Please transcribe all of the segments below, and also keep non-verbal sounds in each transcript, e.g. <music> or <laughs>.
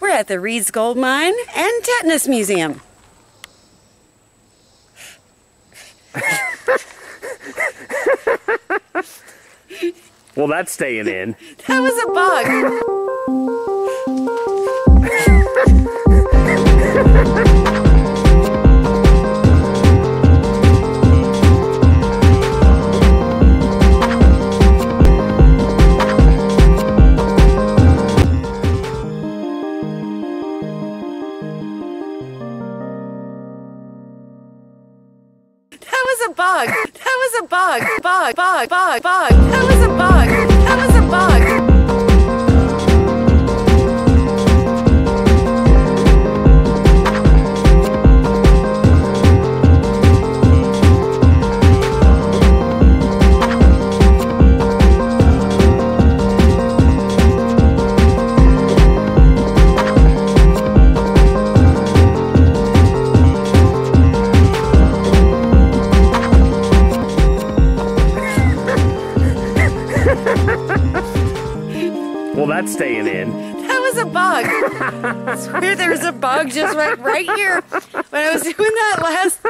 We're at the Reed's Gold Mine and Tetanus Museum. Well, that's staying in. That was a bug. Bug. That was a bug. Bug, bug, bug, bug. That was a bug. Well, that's staying in. That was a bug. I swear there was a bug just right, right here when I was doing that last.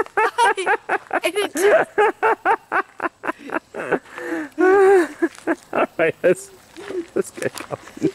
And it just <laughs> All right, let's, let's get going.